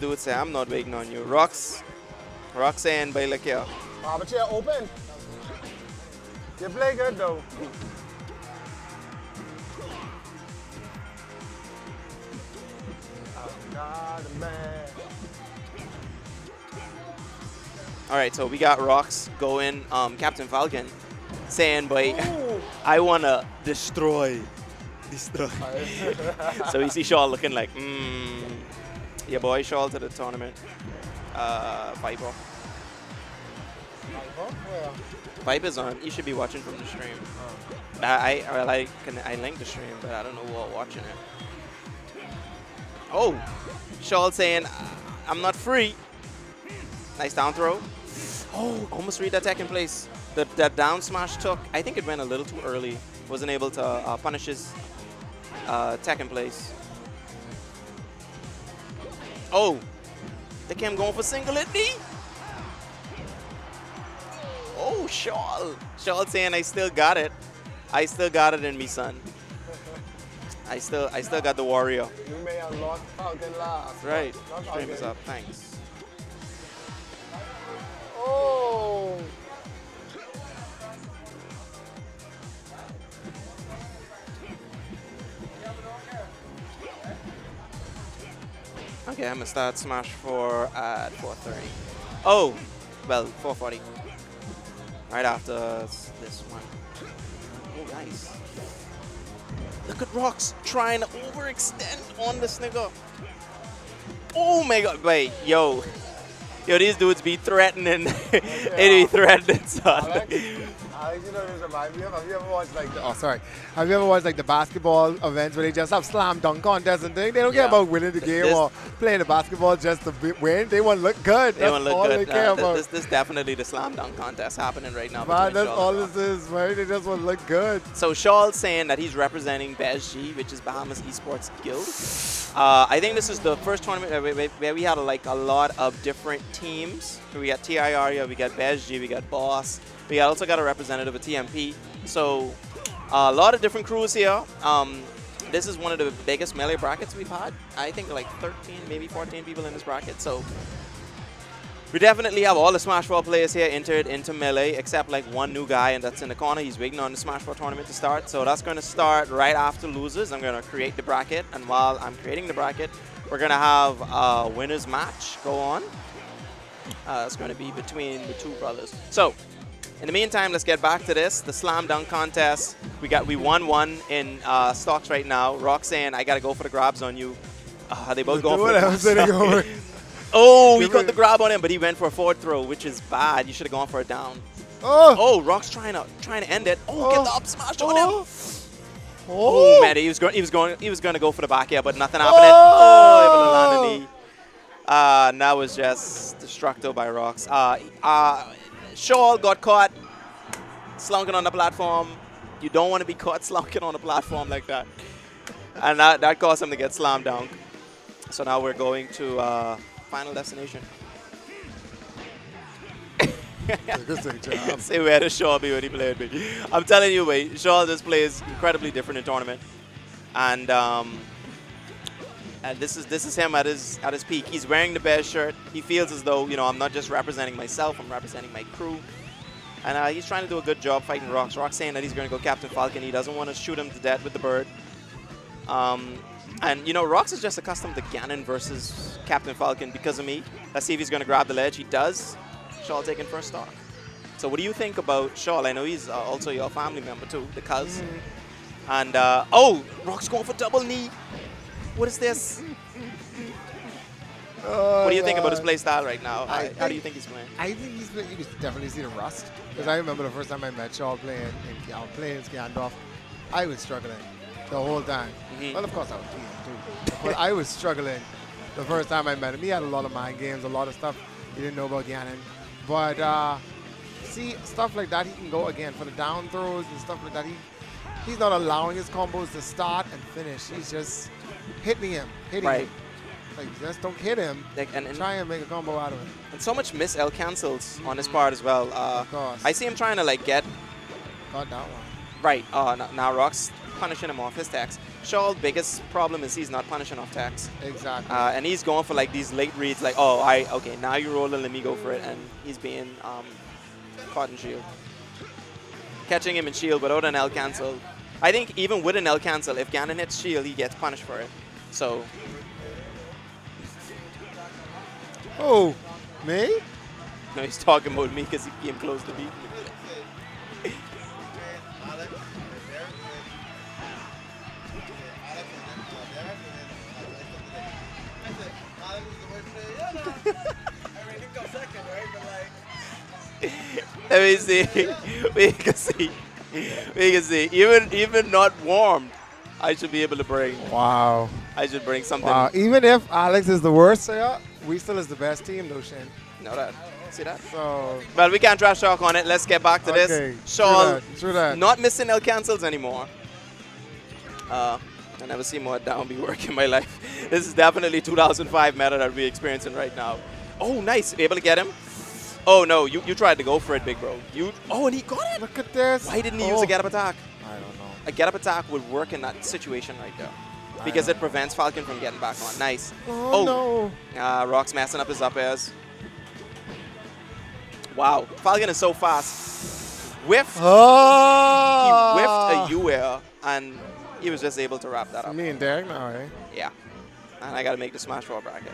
dude say, I'm not waiting on you. Rox, Roxanne, by look here. Ah, but you're open. You play good though. I'm not a man. All right, so we got Rox going, um, Captain Falcon, saying, Ooh. I want to destroy. Destroy. so you see Shaw looking like, mm, yeah, boy, Shaw at the tournament. Uh, Viper. Huh? Where? Viper's on. You should be watching from the stream. I, I, well, I, can, I linked the stream, but I don't know who are watching it. Oh, Shaw saying, I'm not free. Nice down throw. Oh, almost read that tech in place. The, that down smash took, I think it went a little too early. Wasn't able to uh, punish his uh, tech in place. Oh, they came going for single hit knee. Oh, Shaul. Shaul saying I still got it. I still got it in me, son. I still, I still got the warrior. You may last. Right. Stream is up. Thanks. Okay, I'm gonna start Smash 4 at 4:30. Oh, well, 4:40. Right after this one. Oh, nice. Look at Rox trying to overextend on this nigga. Oh my god, wait, yo. Yo, these dudes be threatening. they be threatening, son. Alex, Alex, you know this reminds me of. Have you ever watched like the? Oh, sorry. Have you ever watched like the basketball events where they just have slam dunk contests and things? They don't care about winning the game This- or playing the basketball just to win. They want to look good. They want to all look they good. care Uh, about. this, this definitely the slam dunk contest happening right now. Man, that's all this is, right? They just want to look good. So Shaw's saying that he's representing BSG, which is Bahamas Esports Guild. Uh, I think this is the first tournament where we, had like a lot of different teams. We got TIR, we got BSG, we got Boss. We also got a representative of TMP. So a lot of different crews here. Um, this is one of the biggest melee brackets we've had. I think like 13, maybe 14 people in this bracket. So we definitely have all the Smash 4 players here entered into Melee, except like one new guy, and that's in the corner. He's waiting on the Smash 4 tournament to start. So that's going to start right after losers. I'm going to create the bracket, and while I'm creating the bracket, we're going to have a winners match go on. Uh, it's going to be between the two brothers. So, in the meantime, let's get back to this. The slam dunk contest. We got we won one in uh, stocks right now. Roxanne, I got to go for the grabs on you. Uh, they both going for the he? Oh, we Give got the grab on him, but he went for a forward throw, which is bad. You should have gone for a down. Oh! Oh, Rox's trying to trying to end it. Oh, get Oh. the up smash on Oh. him. Oh, man, he was going he was going he was going to go for the back air, but nothing happened. Oh, able to land a knee. Uh, and that was just destructo by Rox. Uh, uh, Shaw got caught slunking on the platform. You don't want to be caught slunking on a platform like that. And that, that caused him to get slammed down. So now we're going to uh, final destination. Good job. Say where does Shaw be when he played me? I'm telling you, wait, Shaw just plays incredibly different in tournament, and um, and this is this is him at his at his peak. He's wearing the bear shirt. He feels as though you know I'm not just representing myself, I'm representing my crew, and uh, he's trying to do a good job fighting Rox. Rox saying that he's going to go Captain Falcon. He doesn't want to shoot him to death with the bird. Um, and you know, Rox is just accustomed to Ganon versus Captain Falcon because of me. Let's see if he's going to grab the ledge. He does. Shaw taking first stock. So what do you think about Shaw? I know he's uh, also your family member too, the cuz. And uh, oh, Rox's going for double knee. What is this? Oh, What do you think about his play style right now? How, I how do you think- think he's playing? I think he's you can definitely see the rust. Because I remember the first time I met Shaw playing in, uh, playing in Scandorf, I was struggling the whole time. Mhm. Well, of course I was team too. But I was struggling the first time I met him. He had a lot of mind games, a lot of stuff he didn't know about Ganon. But uh, see, stuff like that, he can go again for the down throws and stuff like that. He He's not allowing his combos to start and finish. He's just hitting him, hitting Right. him. Like, just don't hit him. Like, and, and, Try and make a combo out of it. and so much miss L cancels on his part as well. Uh, Of course. I see him trying to like get Got that one. right. Uh, now Rox punishing him off his tax. Shaw's biggest problem is he's not punishing off tax. Exactly. Uh, and he's going for like these late reads, like, oh, I okay, now you roll and let me go for it, and he's being um, caught in shield. Catching him in shield without an L cancel. I think even with an L cancel, if Ganon hits shield, he gets punished for it. So, oh, me? no, he's talking about me because he came close to beat me. Let me see. We can see. We can see. Even even not warmed, I should be able to bring. Wow. I should bring something. Wow. Even if Alex is the worst player, we still is the best team, though, Shane. Know that. See that? So, Well, we can't draft Shark on it. Let's get back to okay. this. True Shaw that. True that. not missing L cancels anymore. Uh, I never see more down be work in my life. This is definitely 2005 meta that we're experiencing right now. Oh, nice. Able to get him? Oh, no. You, you tried to go for it, big bro. You. Oh, and he got it. Look at this. Why didn't he oh. use a get up attack? I don't know. A get up attack would work in that situation right there. Because it prevents Falcon from getting back on. Nice. Oh, no. Uh, Rox's messing up his up airs. Wow. Falcon is so fast. Whiffed. He Oh! whiffed a U air, and he was just able to wrap that up. Me and Derek now, eh? Yeah. And I got to make the Smash 4 bracket.